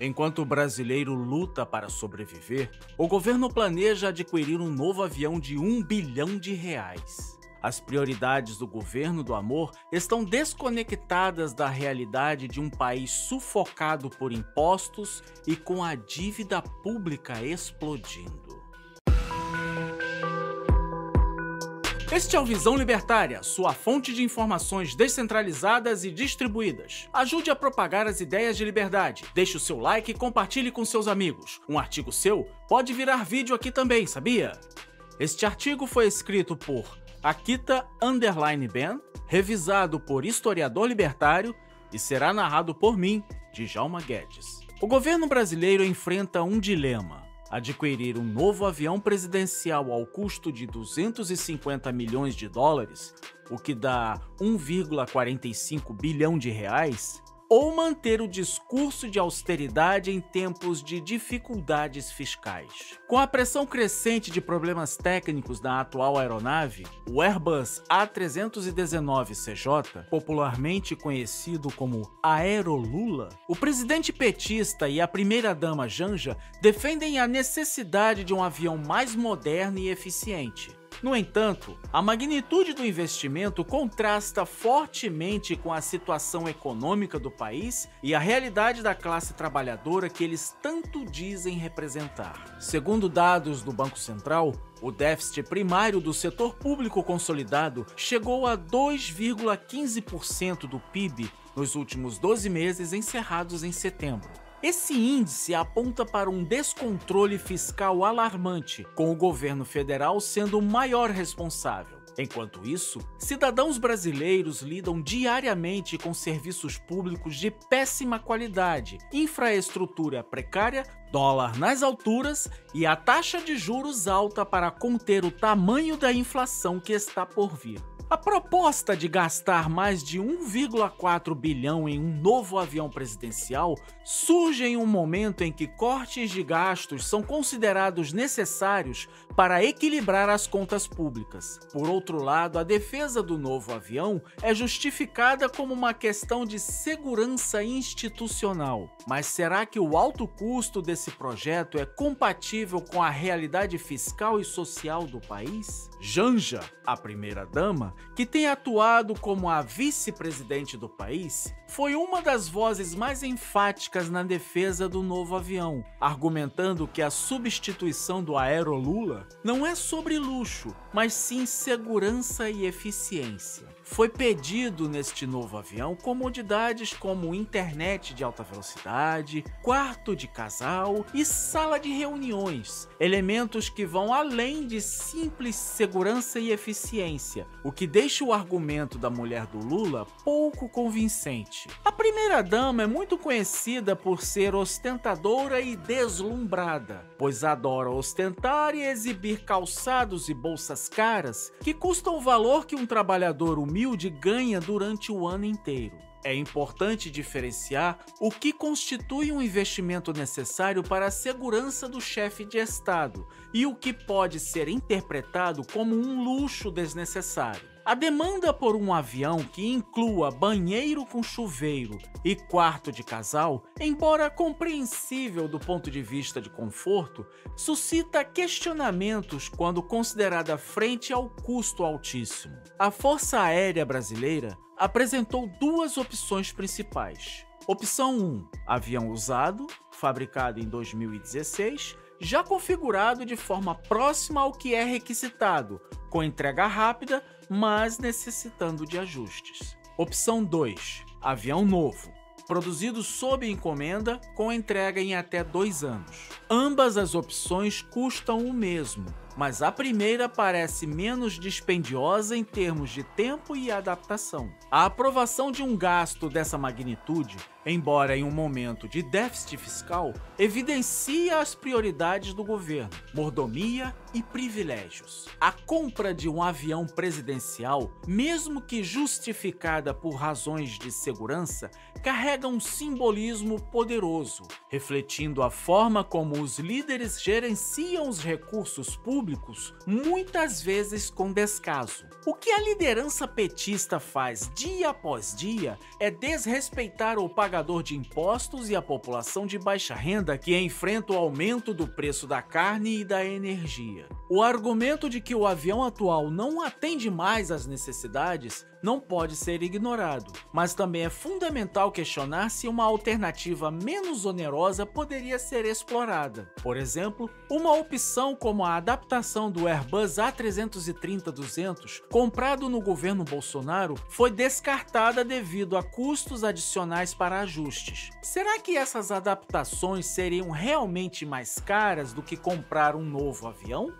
Enquanto o brasileiro luta para sobreviver, o governo planeja adquirir um novo avião de um bilhão de reais. As prioridades do governo do amor estão desconectadas da realidade de um país sufocado por impostos e com a dívida pública explodindo. Este é o Visão Libertária, sua fonte de informações descentralizadas e distribuídas. Ajude a propagar as ideias de liberdade. Deixe o seu like e compartilhe com seus amigos. Um artigo seu pode virar vídeo aqui também, sabia? Este artigo foi escrito por Akita Underline Ben, revisado por historiador libertário e será narrado por mim, Djalma Guedes. O governo brasileiro enfrenta um dilema adquirir um novo avião presidencial ao custo de 250 milhões de dólares, o que dá 1,45 bilhão de reais, ou manter o discurso de austeridade em tempos de dificuldades fiscais. Com a pressão crescente de problemas técnicos da atual aeronave, o Airbus A319CJ, popularmente conhecido como Aerolula, o presidente petista e a primeira-dama Janja defendem a necessidade de um avião mais moderno e eficiente. No entanto, a magnitude do investimento contrasta fortemente com a situação econômica do país e a realidade da classe trabalhadora que eles tanto dizem representar. Segundo dados do Banco Central, o déficit primário do setor público consolidado chegou a 2,15% do PIB nos últimos 12 meses encerrados em setembro. Esse índice aponta para um descontrole fiscal alarmante, com o governo federal sendo o maior responsável. Enquanto isso, cidadãos brasileiros lidam diariamente com serviços públicos de péssima qualidade, infraestrutura precária, dólar nas alturas e a taxa de juros alta para conter o tamanho da inflação que está por vir. A proposta de gastar mais de 1,4 bilhão em um novo avião presidencial surge em um momento em que cortes de gastos são considerados necessários para equilibrar as contas públicas. Por outro lado, a defesa do novo avião é justificada como uma questão de segurança institucional. Mas será que o alto custo desse projeto é compatível com a realidade fiscal e social do país? Janja, a primeira-dama, que tem atuado como a vice-presidente do país, foi uma das vozes mais enfáticas na defesa do novo avião, argumentando que a substituição do Aerolula não é sobre luxo, mas sim segurança e eficiência. Foi pedido neste novo avião comodidades como internet de alta velocidade, quarto de casal e sala de reuniões, elementos que vão além de simples segurança e eficiência, o que deixa o argumento da mulher do Lula pouco convincente. A primeira-dama é muito conhecida por ser ostentadora e deslumbrada, pois adora ostentar e exibir calçados e bolsas caras que custam o valor que um trabalhador humilde humilde ganha durante o ano inteiro. É importante diferenciar o que constitui um investimento necessário para a segurança do chefe de Estado e o que pode ser interpretado como um luxo desnecessário. A demanda por um avião que inclua banheiro com chuveiro e quarto de casal, embora compreensível do ponto de vista de conforto, suscita questionamentos quando considerada frente ao custo altíssimo. A Força Aérea Brasileira apresentou duas opções principais. Opção 1: avião usado, fabricado em 2016 já configurado de forma próxima ao que é requisitado, com entrega rápida, mas necessitando de ajustes. Opção 2: avião novo, produzido sob encomenda com entrega em até dois anos. Ambas as opções custam o mesmo, mas a primeira parece menos dispendiosa em termos de tempo e adaptação. A aprovação de um gasto dessa magnitude, embora em um momento de déficit fiscal, evidencia as prioridades do governo, mordomia e privilégios. A compra de um avião presidencial, mesmo que justificada por razões de segurança, carrega um simbolismo poderoso, refletindo a forma como os líderes gerenciam os recursos públicos muitas vezes com descaso. O que a liderança petista faz dia após dia é desrespeitar o pagador de impostos e a população de baixa renda que enfrenta o aumento do preço da carne e da energia. O argumento de que o avião atual não atende mais às necessidades não pode ser ignorado, mas também é fundamental questionar se uma alternativa menos onerosa poderia ser explorada. Por exemplo, uma opção como a adaptação do Airbus A330-200, comprado no governo Bolsonaro, foi descartada devido a custos adicionais para ajustes. Será que essas adaptações seriam realmente mais caras do que comprar um novo avião?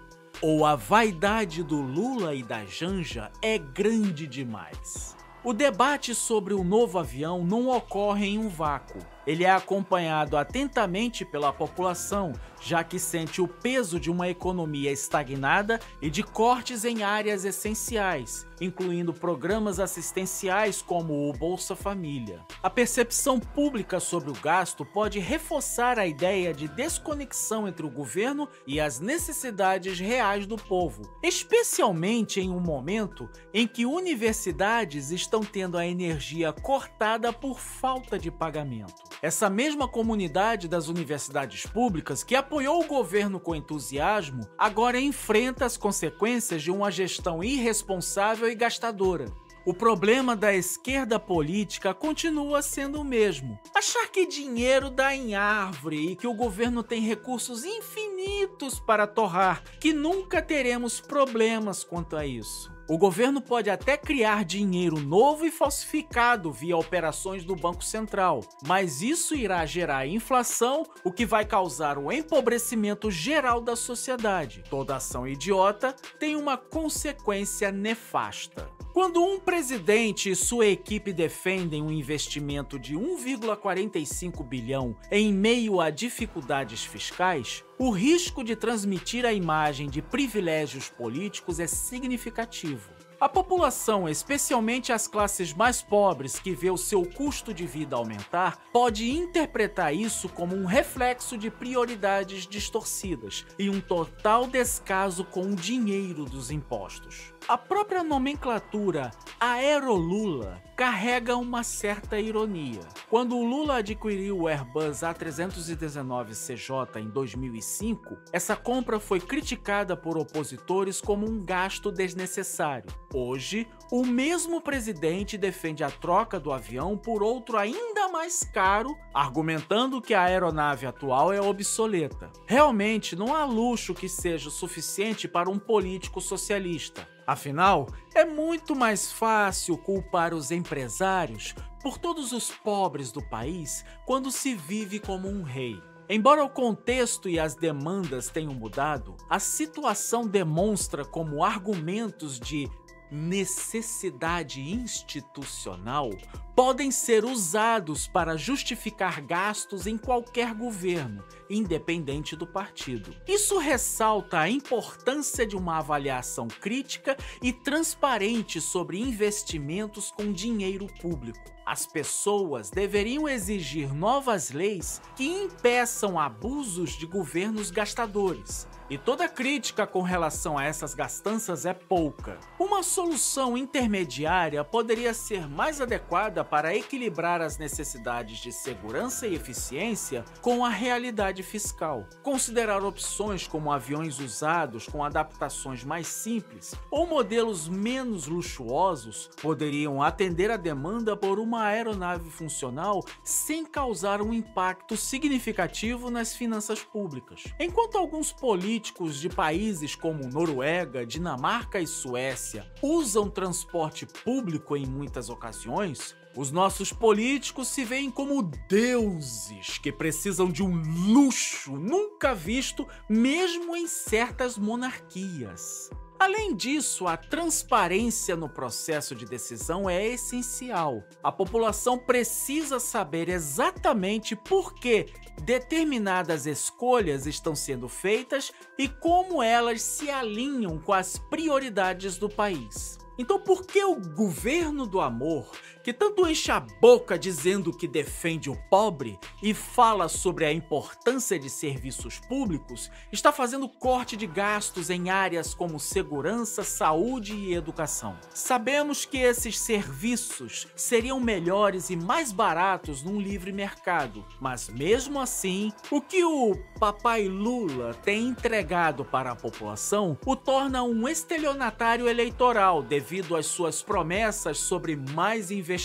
Ou a vaidade do Lula e da Janja é grande demais? O debate sobre o novo avião não ocorre em um vácuo. Ele é acompanhado atentamente pela população, já que sente o peso de uma economia estagnada e de cortes em áreas essenciais, incluindo programas assistenciais como o Bolsa Família. A percepção pública sobre o gasto pode reforçar a ideia de desconexão entre o governo e as necessidades reais do povo, especialmente em um momento em que universidades estão tendo a energia cortada por falta de pagamento. Essa mesma comunidade das universidades públicas que apoiou o governo com entusiasmo agora enfrenta as consequências de uma gestão irresponsável e gastadora. O problema da esquerda política continua sendo o mesmo. Achar que dinheiro dá em árvore e que o governo tem recursos infinitos para torrar, que nunca teremos problemas quanto a isso. O governo pode até criar dinheiro novo e falsificado via operações do Banco Central, mas isso irá gerar inflação, o que vai causar o empobrecimento geral da sociedade. Toda ação idiota tem uma consequência nefasta. Quando um presidente e sua equipe defendem um investimento de 1,45 bilhão em meio a dificuldades fiscais, o risco de transmitir a imagem de privilégios políticos é significativo. A população, especialmente as classes mais pobres que vê o seu custo de vida aumentar, pode interpretar isso como um reflexo de prioridades distorcidas e um total descaso com o dinheiro dos impostos. A própria nomenclatura Aerolula carrega uma certa ironia. Quando o Lula adquiriu o Airbus A319CJ em 2005, essa compra foi criticada por opositores como um gasto desnecessário. Hoje, o mesmo presidente defende a troca do avião por outro ainda mais caro, argumentando que a aeronave atual é obsoleta. Realmente, não há luxo que seja suficiente para um político socialista. Afinal, é muito mais fácil culpar os empresários por todos os pobres do país quando se vive como um rei. Embora o contexto e as demandas tenham mudado, a situação demonstra como argumentos de necessidade institucional podem ser usados para justificar gastos em qualquer governo, independente do partido. Isso ressalta a importância de uma avaliação crítica e transparente sobre investimentos com dinheiro público. As pessoas deveriam exigir novas leis que impeçam abusos de governos gastadores, e toda crítica com relação a essas gastanças é pouca. Uma solução intermediária poderia ser mais adequada para equilibrar as necessidades de segurança e eficiência com a realidade fiscal. Considerar opções como aviões usados com adaptações mais simples ou modelos menos luxuosos poderiam atender a demanda por uma aeronave funcional sem causar um impacto significativo nas finanças públicas. Enquanto alguns políticos de países como Noruega, Dinamarca e Suécia usam transporte público em muitas ocasiões, os nossos políticos se veem como deuses que precisam de um luxo nunca visto, mesmo em certas monarquias. Além disso, a transparência no processo de decisão é essencial. A população precisa saber exatamente por que determinadas escolhas estão sendo feitas e como elas se alinham com as prioridades do país. Então por que o governo do amor, que tanto enche a boca dizendo que defende o pobre e fala sobre a importância de serviços públicos, está fazendo corte de gastos em áreas como segurança, saúde e educação? Sabemos que esses serviços seriam melhores e mais baratos num livre mercado, mas mesmo assim, o que o papai Lula tem entregado para a população o torna um estelionatário eleitoral devido às suas promessas sobre mais investimentos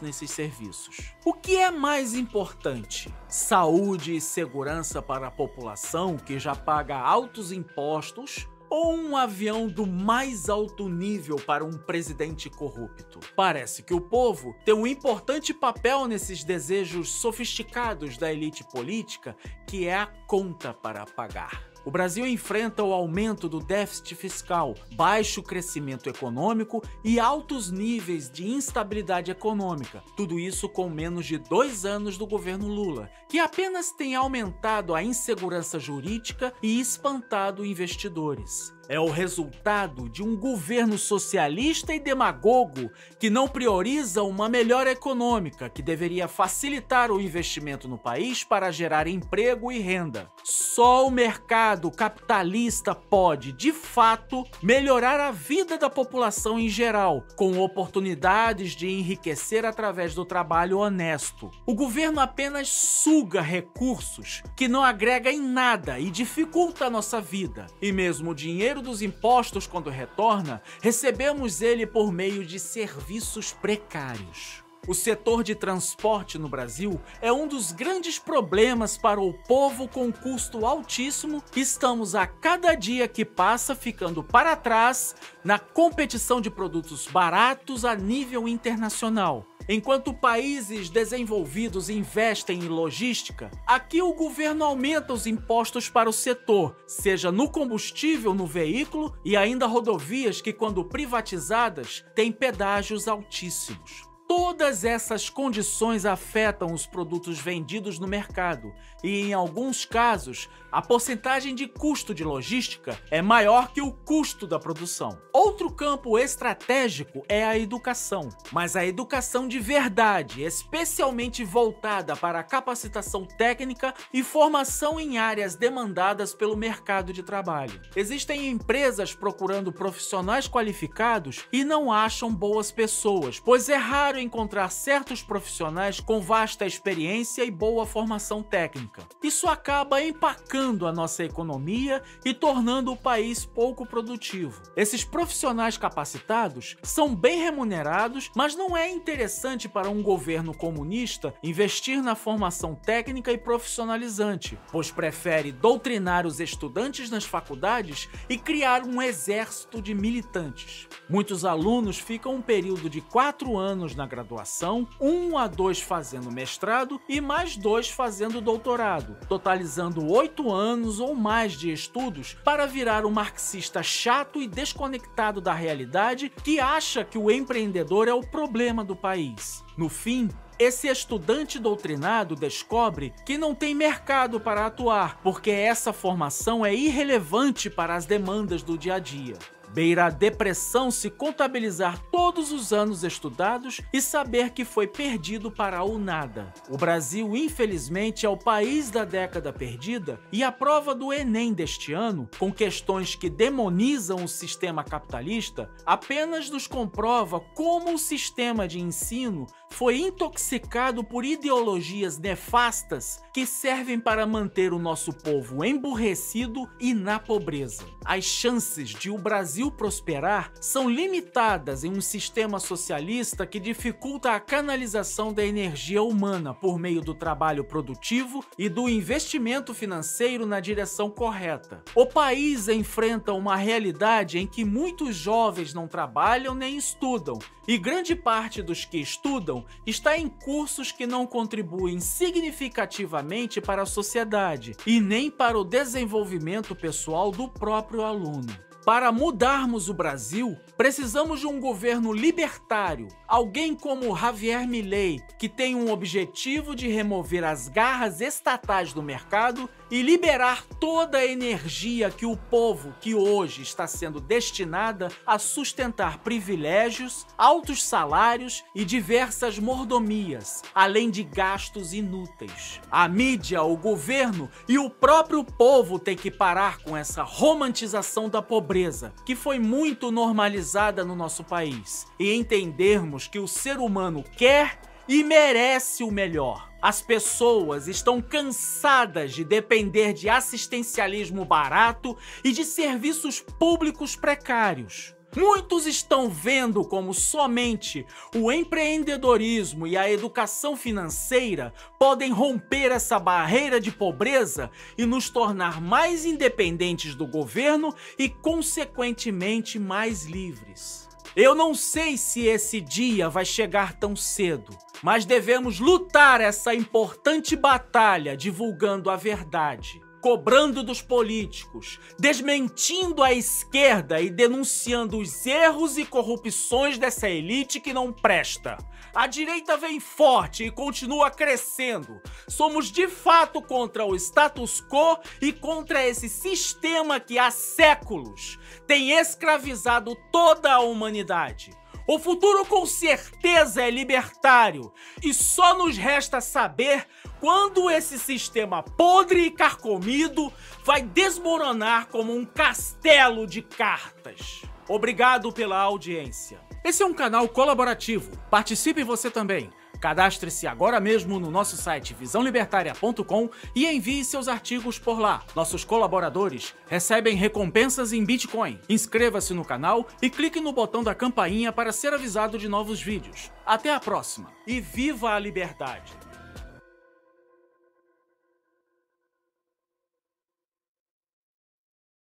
nesses serviços. O que é mais importante? Saúde e segurança para a população que já paga altos impostos ou um avião do mais alto nível para um presidente corrupto? Parece que o povo tem um importante papel nesses desejos sofisticados da elite política, que é a conta para pagar. O Brasil enfrenta o aumento do déficit fiscal, baixo crescimento econômico e altos níveis de instabilidade econômica. Tudo isso com menos de dois anos do governo Lula, que apenas tem aumentado a insegurança jurídica e espantado investidores é o resultado de um governo socialista e demagogo que não prioriza uma melhora econômica que deveria facilitar o investimento no país para gerar emprego e renda. Só o mercado capitalista pode, de fato, melhorar a vida da população em geral, com oportunidades de enriquecer através do trabalho honesto. O governo apenas suga recursos que não agrega em nada e dificulta a nossa vida, e mesmo o dinheiro dinheiro dos impostos, quando retorna, recebemos ele por meio de serviços precários. O setor de transporte no Brasil é um dos grandes problemas para o povo com custo altíssimo. Estamos a cada dia que passa ficando para trás na competição de produtos baratos a nível internacional. Enquanto países desenvolvidos investem em logística, aqui o governo aumenta os impostos para o setor, seja no combustível no veículo e ainda rodovias que, quando privatizadas, têm pedágios altíssimos. Todas essas condições afetam os produtos vendidos no mercado e, em alguns casos, a porcentagem de custo de logística é maior que o custo da produção. Outro campo estratégico é a educação, mas a educação de verdade, especialmente voltada para a capacitação técnica e formação em áreas demandadas pelo mercado de trabalho. Existem empresas procurando profissionais qualificados e não acham boas pessoas, pois é raro encontrar certos profissionais com vasta experiência e boa formação técnica. Isso acaba empacando a nossa economia e tornando o país pouco produtivo. Esses profissionais capacitados são bem remunerados, mas não é interessante para um governo comunista investir na formação técnica e profissionalizante, pois prefere doutrinar os estudantes nas faculdades e criar um exército de militantes. Muitos alunos ficam um período de quatro anos na graduação, um a dois fazendo mestrado e mais dois fazendo doutorado, totalizando oito anos ou mais de estudos para virar um marxista chato e desconectado da realidade que acha que o empreendedor é o problema do país. No fim, esse estudante doutrinado descobre que não tem mercado para atuar, porque essa formação é irrelevante para as demandas do dia a dia. Beira a depressão se contabilizar todos os anos estudados e saber que foi perdido para o nada. O Brasil, infelizmente, é o país da década perdida e a prova do Enem deste ano, com questões que demonizam o sistema capitalista, apenas nos comprova como o sistema de ensino foi intoxicado por ideologias nefastas que servem para manter o nosso povo emburrecido e na pobreza. As chances de o Brasil prosperar são limitadas em um sistema socialista que dificulta a canalização da energia humana por meio do trabalho produtivo e do investimento financeiro na direção correta. O país enfrenta uma realidade em que muitos jovens não trabalham nem estudam, e grande parte dos que estudam está em cursos que não contribuem significativamente para a sociedade e nem para o desenvolvimento pessoal do próprio aluno. Para mudarmos o Brasil, precisamos de um governo libertário, alguém como Javier Milei, que tem um objetivo de remover as garras estatais do mercado e liberar toda a energia que o povo que hoje está sendo destinada a sustentar privilégios, altos salários e diversas mordomias, além de gastos inúteis. A mídia, o governo e o próprio povo têm que parar com essa romantização da pobreza pobreza, que foi muito normalizada no nosso país, e entendermos que o ser humano quer e merece o melhor. As pessoas estão cansadas de depender de assistencialismo barato e de serviços públicos precários. Muitos estão vendo como somente o empreendedorismo e a educação financeira podem romper essa barreira de pobreza e nos tornar mais independentes do governo e, consequentemente, mais livres. Eu não sei se esse dia vai chegar tão cedo, mas devemos lutar essa importante batalha divulgando a verdade cobrando dos políticos, desmentindo a esquerda e denunciando os erros e corrupções dessa elite que não presta. A direita vem forte e continua crescendo. Somos de fato contra o status quo e contra esse sistema que há séculos tem escravizado toda a humanidade. O futuro com certeza é libertário e só nos resta saber quando esse sistema podre e carcomido vai desmoronar como um castelo de cartas. Obrigado pela audiência. Esse é um canal colaborativo. Participe você também. Cadastre-se agora mesmo no nosso site visãolibertaria.com e envie seus artigos por lá. Nossos colaboradores recebem recompensas em Bitcoin. Inscreva-se no canal e clique no botão da campainha para ser avisado de novos vídeos. Até a próxima e viva a liberdade!